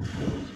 よし!